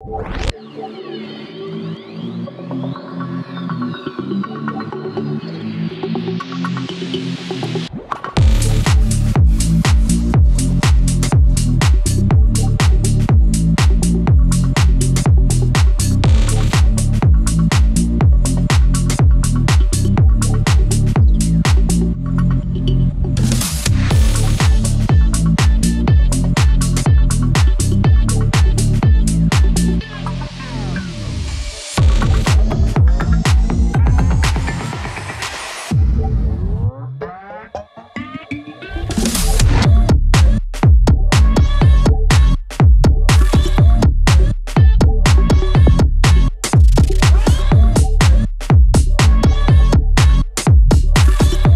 you